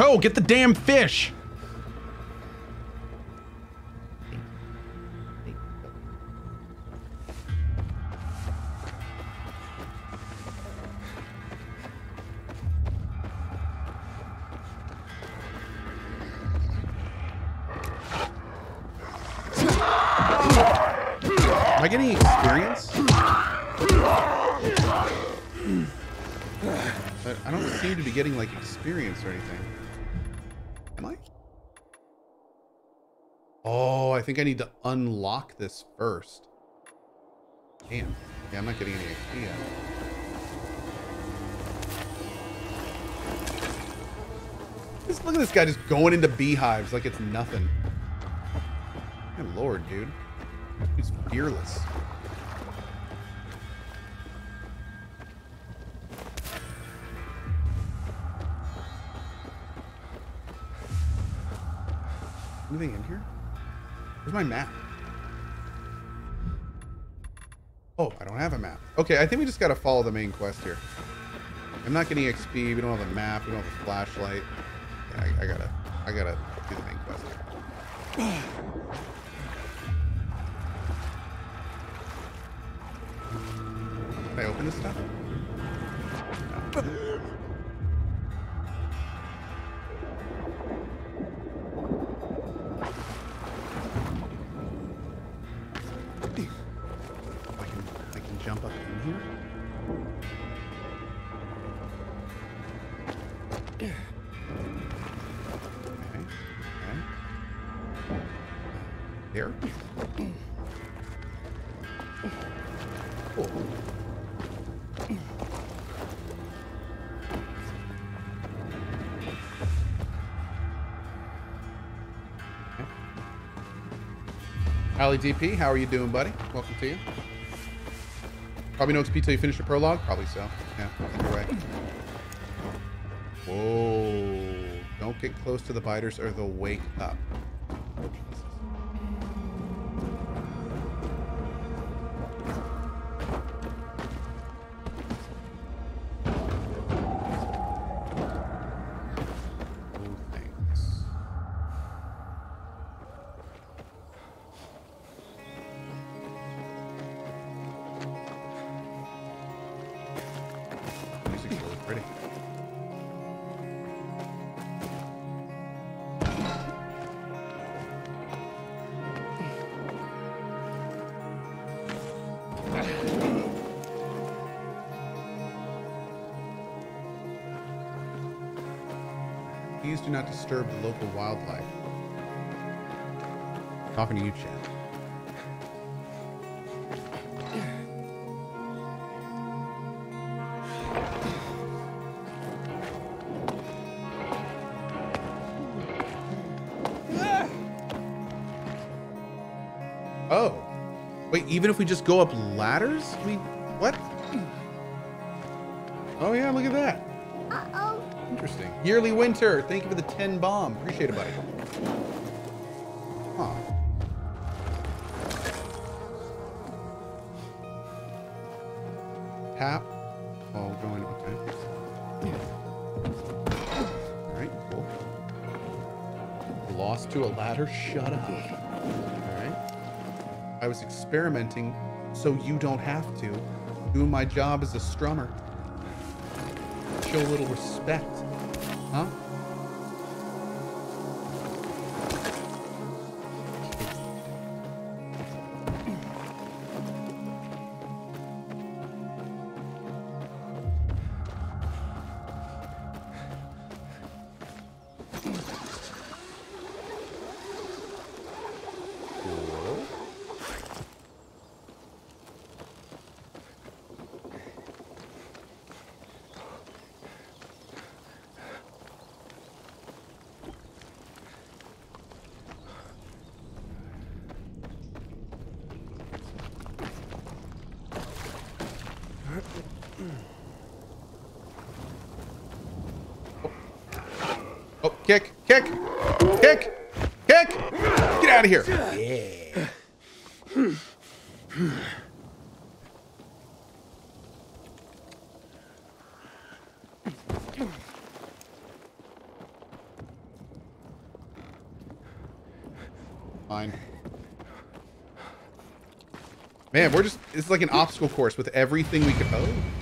Go, get the damn fish! Unlock this first. Damn. Yeah, I'm not getting any XP yet. Just look at this guy just going into beehives like it's nothing. Good lord, dude. He's fearless. Anything in here? Where's my map? Oh, I don't have a map. Okay, I think we just gotta follow the main quest here. I'm not getting XP. We don't have a map. We don't have a flashlight. Yeah, I, I gotta, I gotta do the main quest. Can I open this stuff? No. Here. Cool. Ali DP, how are you doing, buddy? Welcome to you. Probably no XP till you finish the prologue? Probably so. Yeah, either way. Whoa. Don't get close to the biters or they'll wake up. Please do not disturb the local wildlife. Talking to you, Chad. Oh. Wait, even if we just go up ladders? We what? Oh yeah, look at that. Uh-oh. Interesting. Yearly winter. Thank you for the 10 bomb. Appreciate it, buddy. Huh. Tap. Oh, going, okay. Alright, cool. Lost to a ladder? Shut up. Alright. I was experimenting so you don't have to. Doing my job as a strummer. Show a little respect. Huh? kick, kick, kick, kick. Get out of here. Yeah. Fine. Man, we're just, it's like an obstacle course with everything we could, oh.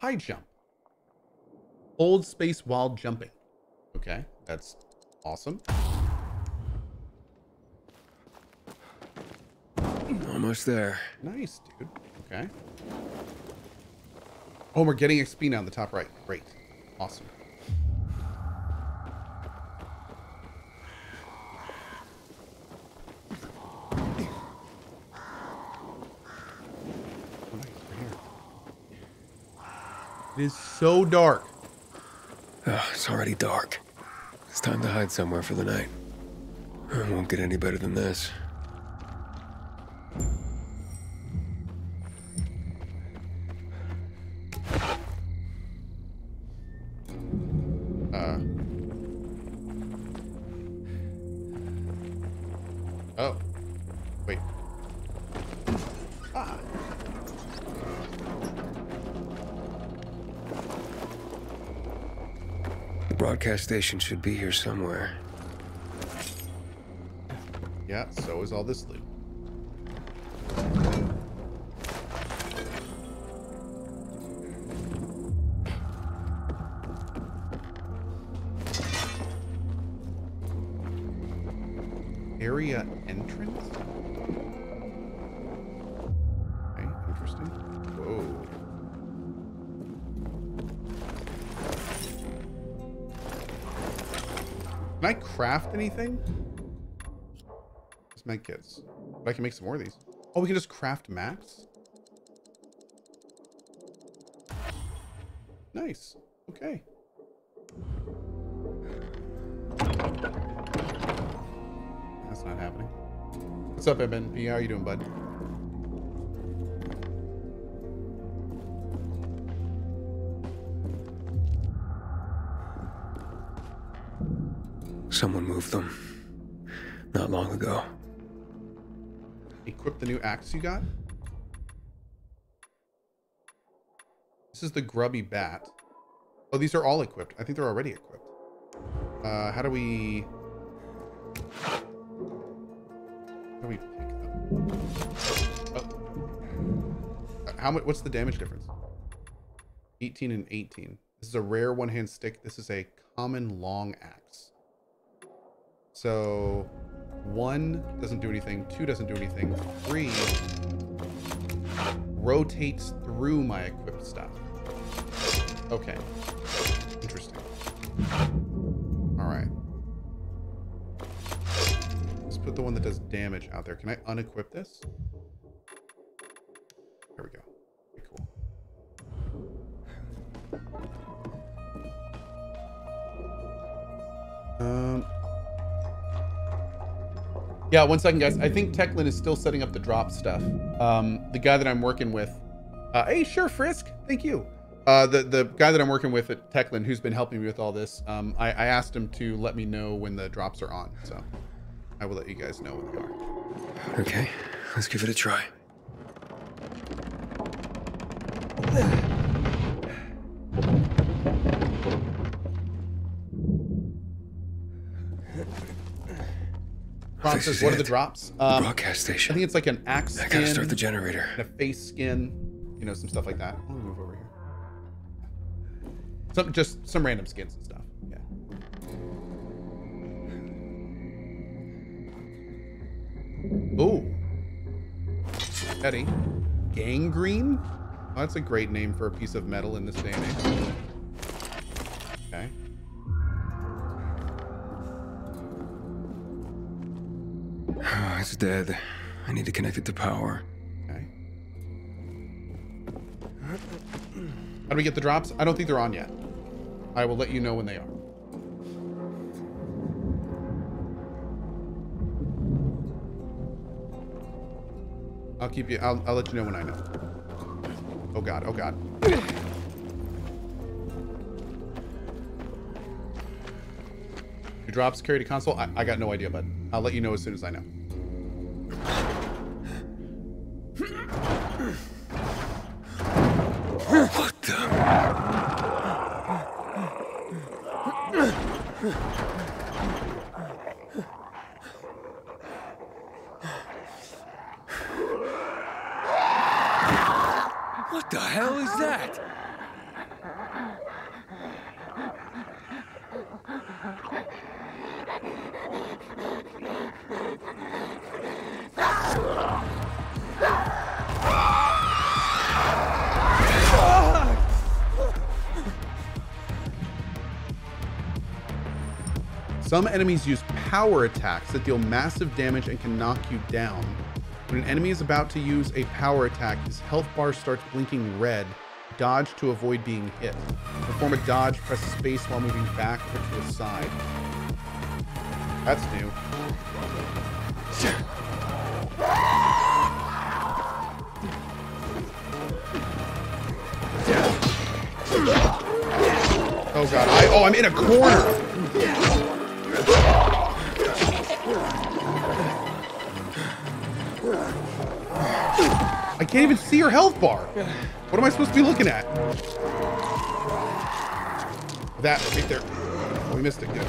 High jump. Hold space while jumping. Okay, that's awesome. Almost there. Nice, dude. Okay. Oh, we're getting XP now on the top right. Great. Awesome. Oh, nice, right here. It is so dark. Oh, it's already dark. It's time to hide somewhere for the night. It won't get any better than this. Uh. Oh. Wait. Ah. Broadcast station should be here somewhere. Yeah, so is all this loot. Craft anything? Let's make kits. But I can make some more of these. Oh, we can just craft maps? Nice. Okay. That's not happening. What's up, MNP? How are you doing, bud? Someone moved them. Not long ago. Equip the new axe you got? This is the grubby bat. Oh, these are all equipped. I think they're already equipped. Uh, how do we... How do we pick them? Oh. How much? What's the damage difference? 18 and 18. This is a rare one-hand stick. This is a common long axe. So one doesn't do anything. Two doesn't do anything. Three rotates through my equipped stuff. Okay. Interesting. All right. Let's put the one that does damage out there. Can I unequip this? Yeah, one second, guys. I think Techland is still setting up the drop stuff. Um, the guy that I'm working with. Uh, hey, sure, Frisk. Thank you. Uh, the the guy that I'm working with at Techland, who's been helping me with all this, um, I, I asked him to let me know when the drops are on. So I will let you guys know when they are. Okay, let's give it a try. Ron says, is what are the it. drops? The Um, broadcast I think it's like an axe I skin, gotta start the generator. a face skin, you know, some stuff like that. Let me move over here. Some just some random skins and stuff. Yeah. Oh. Eddie. Gangrene? Oh, that's a great name for a piece of metal in this day and age. Okay. Ah, it's dead. I need to connect it to power. Okay. How do we get the drops? I don't think they're on yet. I will let you know when they are. I'll keep you. I'll, I'll let you know when I know. Oh god. Oh god. Your drops carry to console. I, I got no idea, bud. I'll let you know as soon as I know. Some enemies use power attacks that deal massive damage and can knock you down. When an enemy is about to use a power attack, his health bar starts blinking red. Dodge to avoid being hit. Perform a dodge, press space while moving back or to the side. That's new. Oh god, I oh I'm in a corner. Can't even see her health bar. What am I supposed to be looking at? That right there. Oh, we missed it. Good.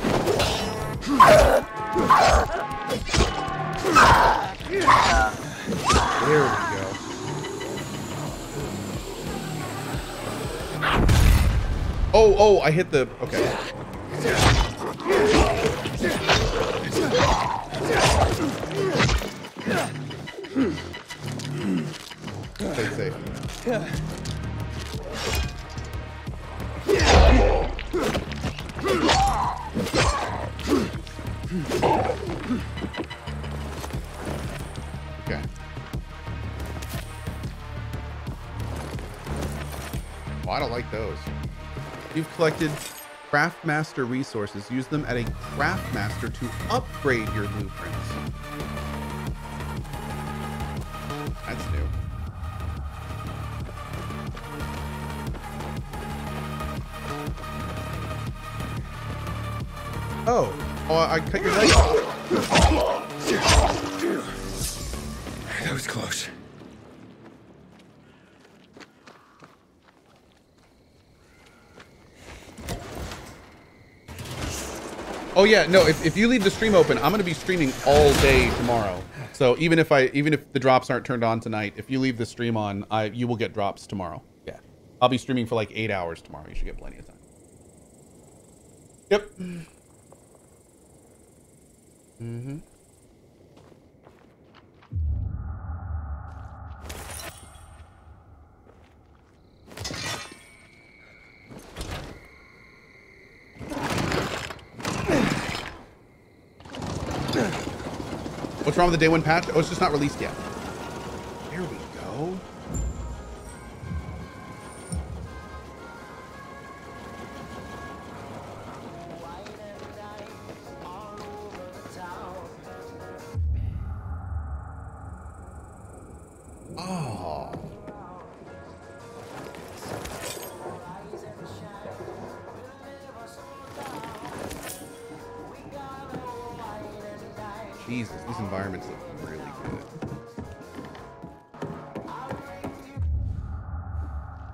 There we go. Oh, oh, I hit the. Okay. Stay safe. Okay. Oh, I don't like those. You've collected Craftmaster resources. Use them at a Craftmaster to upgrade your blueprints. Oh, oh, I cut your leg off. That was close. Oh yeah, no. If, if you leave the stream open, I'm gonna be streaming all day tomorrow. So even if I even if the drops aren't turned on tonight, if you leave the stream on, I you will get drops tomorrow. Yeah, I'll be streaming for like eight hours tomorrow. You should get plenty of time. Yep. Mm-hmm. What's wrong with the day one patch? Oh, it's just not released yet. Jesus, these environments look really good.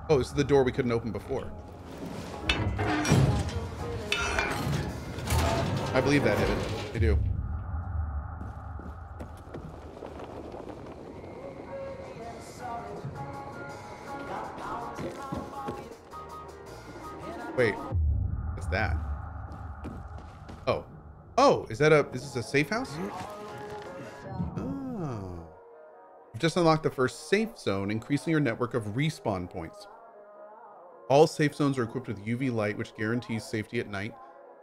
Oh, this is the door we couldn't open before. I believe that, Hibbit. I do. Is that a, is this a safe house? Oh. You've just unlocked the first safe zone, increasing your network of respawn points. All safe zones are equipped with UV light, which guarantees safety at night.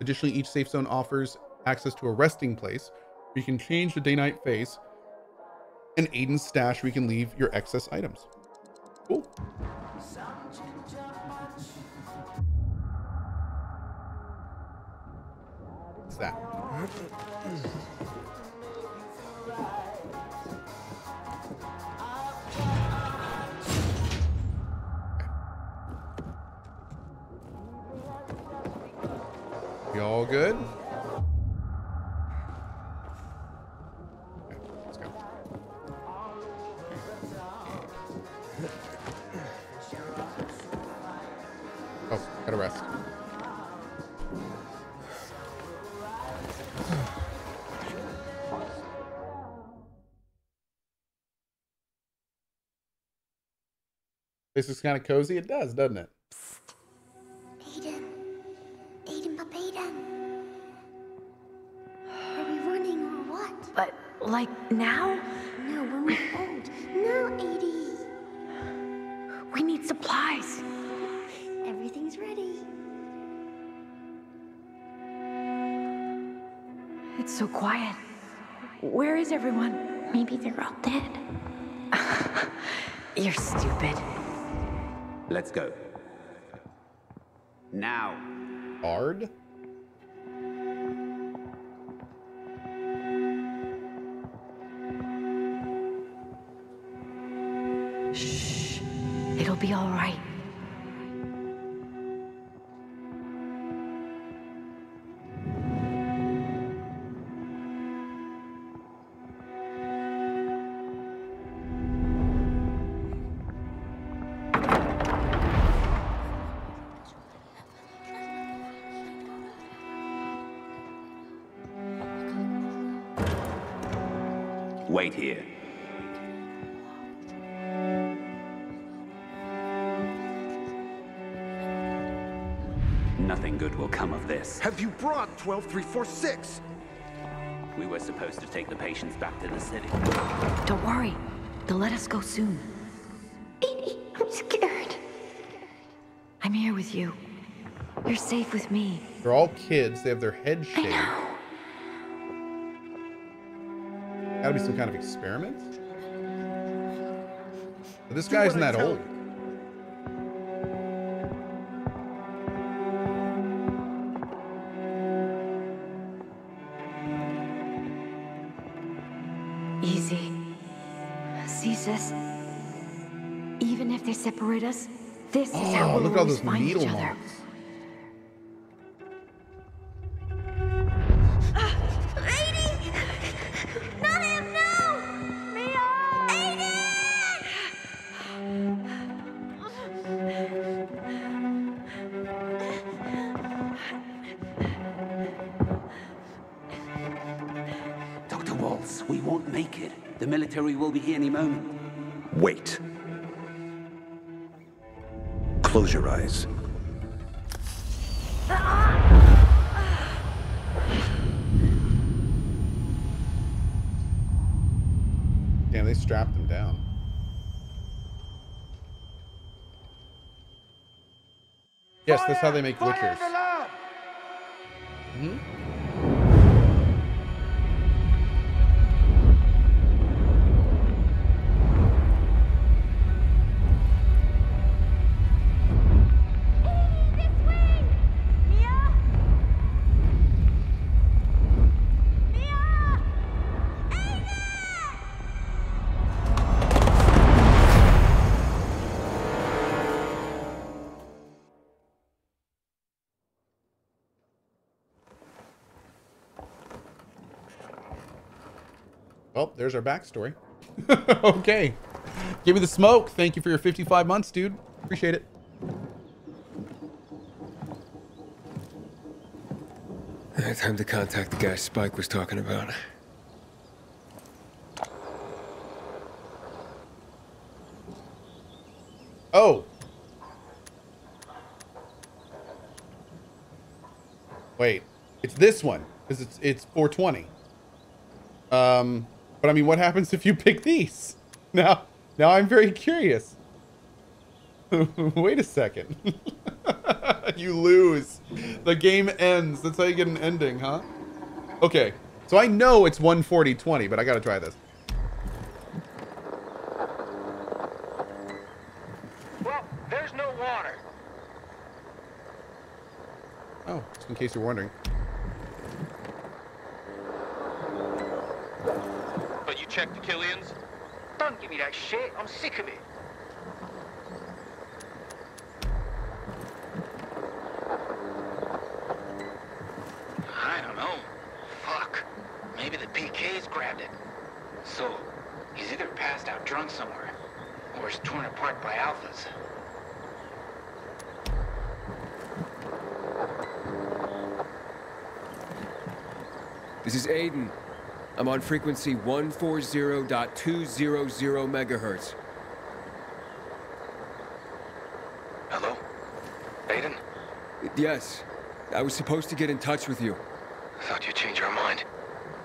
Additionally, each safe zone offers access to a resting place where you can change the day-night phase, and Aiden's stash where you can leave your excess items. Cool. What's that? You all good? This is kind of cozy. It does, doesn't it? Aiden. Aiden, Papa Aiden. Are we running or what? But, like, now? No, when we're old. No, Edie. We need supplies. Everything's ready. It's so quiet. Where is everyone? Maybe they're all dead. You're stupid. Let's go. Now. Hard. Shh. It'll be all right. Wait here. Nothing good will come of this. Have you brought 12346? We were supposed to take the patients back to the city. Don't worry. They'll let us go soon. Edie, I'm scared. I'm here with you. You're safe with me. They're all kids. They have their head I shaved. Gotta be some kind of experiment. But this guy isn't I that tell old. Easy. See, sis? Even if they separate us, this is oh, how Oh, we'll look at all those find needle each other. marks. Be here any moment. Wait. Close your eyes. Damn, they strapped him down. Yes, that's how they make witchers. Well, there's our backstory. okay. Give me the smoke. Thank you for your 55 months, dude. Appreciate it. Time to contact the guy Spike was talking about. Oh. Wait. It's this one. Because it's it's 420. Um, but I mean, what happens if you pick these? Now, now I'm very curious. Wait a second. you lose. The game ends. That's how you get an ending, huh? Okay. So I know it's 140-20, but I gotta try this. Well, there's no water. Oh, just in case you're wondering. But you checked the Killians? Don't give me that shit. I'm sick of it. I don't know. Fuck. Maybe the PK's grabbed it. So, he's either passed out drunk somewhere, or he's torn apart by alphas. This is Aiden. I'm on frequency 140.200 megahertz. Hello? Aiden? Yes. I was supposed to get in touch with you. I thought you'd change your mind.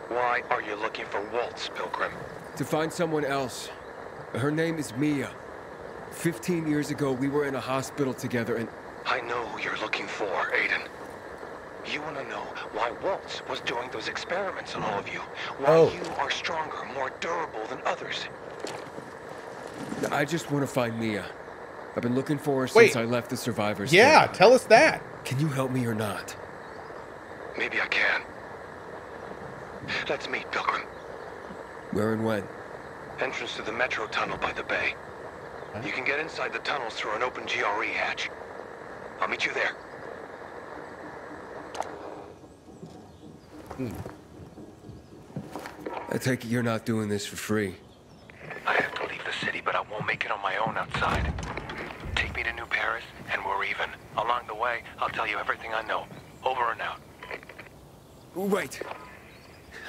Why are you looking for Waltz, Pilgrim? To find someone else. Her name is Mia. Fifteen years ago, we were in a hospital together and... I know who you're looking for, Aiden. You want to know why Waltz was doing those experiments on all of you. Why Oh. you are stronger, more durable than others. I just want to find Mia. I've been looking for her Wait. since I left the survivors. Yeah, camp. tell us that. Can you help me or not? Maybe I can. Let's meet, Pilgrim. Where and when? Entrance to the metro tunnel by the bay. You can get inside the tunnels through an open GRE hatch. I'll meet you there. I take it you're not doing this for free. I have to leave the city, but I won't make it on my own outside. Take me to New Paris, and we're even. Along the way, I'll tell you everything I know. Over and out. Wait.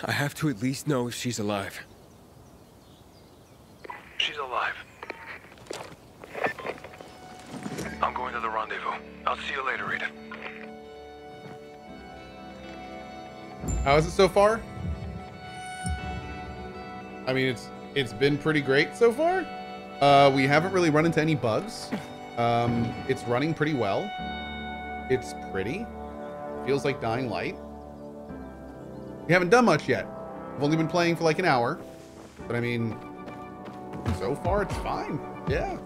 I have to at least know if she's alive. She's alive. I'm going to the rendezvous. I'll see you later, Rita. How is it so far? I mean, it's it's been pretty great so far. Uh, we haven't really run into any bugs. Um, it's running pretty well. It's pretty. Feels like Dying Light. We haven't done much yet. I've only been playing for like an hour, but I mean, so far it's fine. Yeah.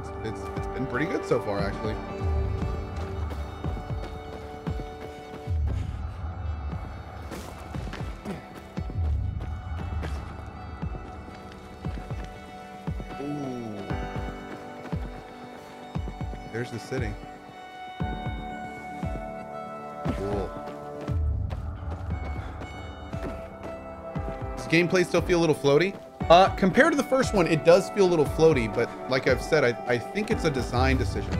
It's, it's, it's been pretty good so far, actually. The city. Cool. Does gameplay still feel a little floaty? Uh, compared to the first one, it does feel a little floaty, but like I've said, I, I think it's a design decision.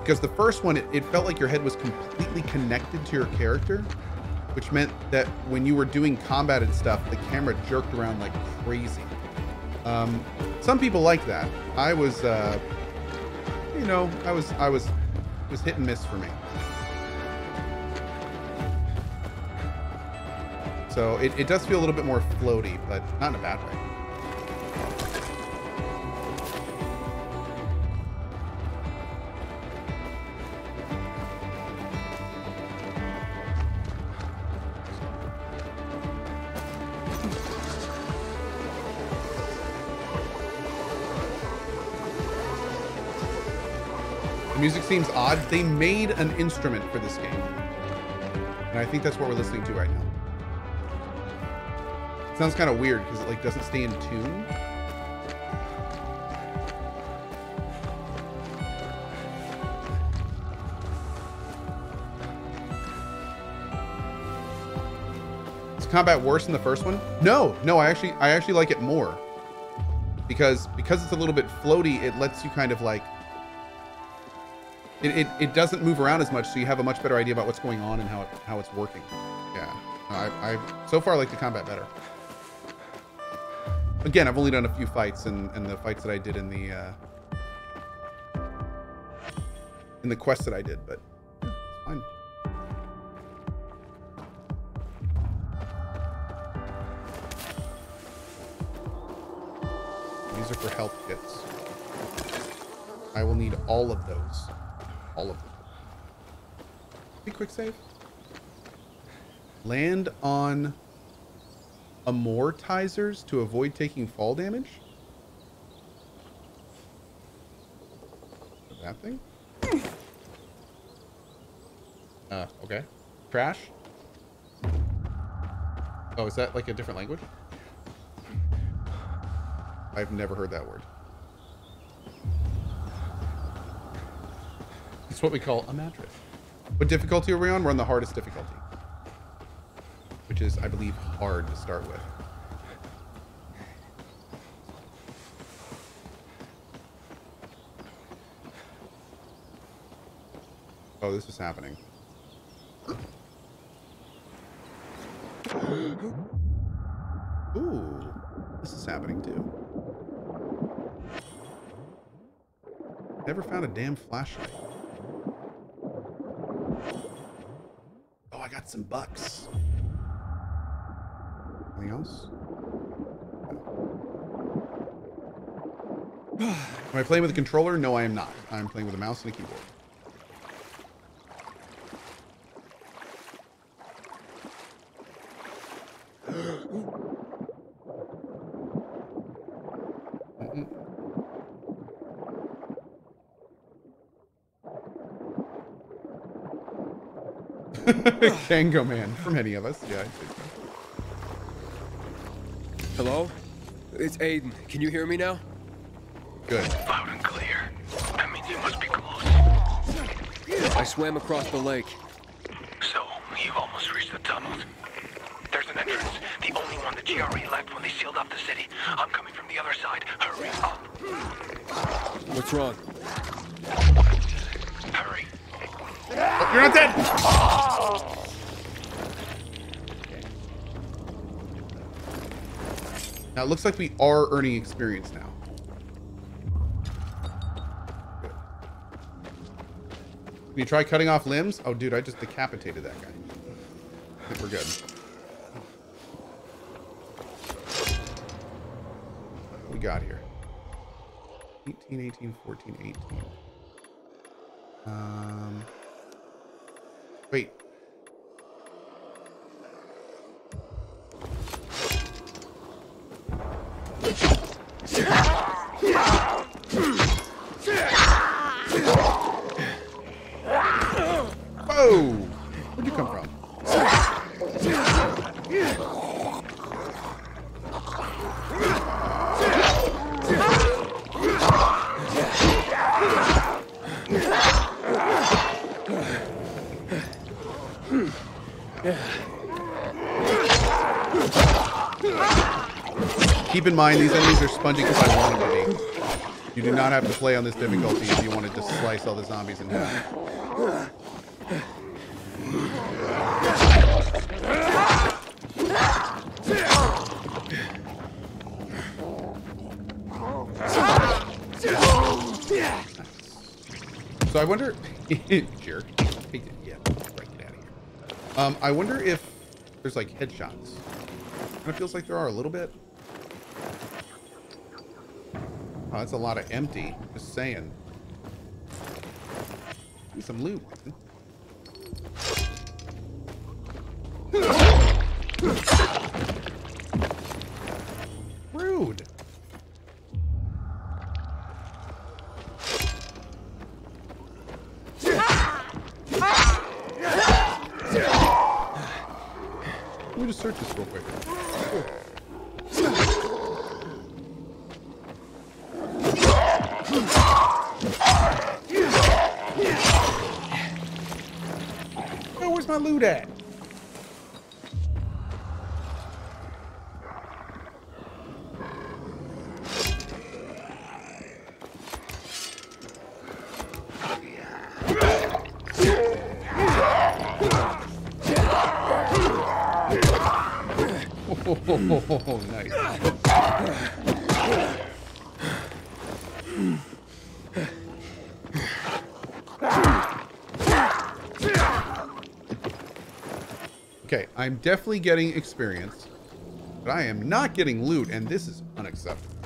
Because the first one, it, it felt like your head was completely connected to your character, which meant that when you were doing combat and stuff, the camera jerked around like crazy. Um, some people like that. I was, uh, you know, I was, I was, was hit and miss for me. So it, it does feel a little bit more floaty, but not in a bad way. Seems odd. They made an instrument for this game. And I think that's what we're listening to right now. It sounds kind of weird because it like doesn't stay in tune. Is combat worse than the first one? No, no, I actually I actually like it more. Because because it's a little bit floaty, it lets you kind of like it, it, it doesn't move around as much, so you have a much better idea about what's going on and how it, how it's working. Yeah, I, I so far like the combat better. Again, I've only done a few fights, and, and the fights that I did in the uh, in the quest that I did, but fine. These are for health kits. I will need all of those. All of them. Be quick save. Land on amortizers to avoid taking fall damage. That thing? Uh, okay. Crash? Oh, is that like a different language? I've never heard that word. It's what we call a mattress. What difficulty are we on? We're on the hardest difficulty. Which is, I believe, hard to start with. Oh, this is happening. Ooh, this is happening too. Never found a damn flashlight. Got some bucks. Anything else? Am I playing with a controller? No, I am not. I'm playing with a mouse and a keyboard. Kango Man, from any of us. Yeah, I'd say so. Hello? It's Aiden. Can you hear me now? Good. Loud and clear. That means you must be close. I swam across the lake. So, you've almost reached the tunnels. There's an entrance. The only one the GRE left when they sealed off the city. I'm coming from the other side. Hurry up. What's wrong? You're not dead! Now it looks like we are earning experience now. Can you try cutting off limbs? Oh, dude, I just decapitated that guy. I think we're good. What we got here? 18, 18, 14, 18. Um... Wait. Keep in mind, these enemies are spongy because I want them to be. You do not have to play on this difficulty if you want to just slice all the zombies in half. So I wonder, jerk. Yeah, right, get out of here. Um, I wonder if there's like headshots. Of feels like there are a little bit. Oh, that's a lot of empty. Just saying. Need some loot. Rude. Let me just search this real quick. Where's my loot at? Oh, nice. Okay, I'm definitely getting experience, but I am not getting loot, and this is unacceptable.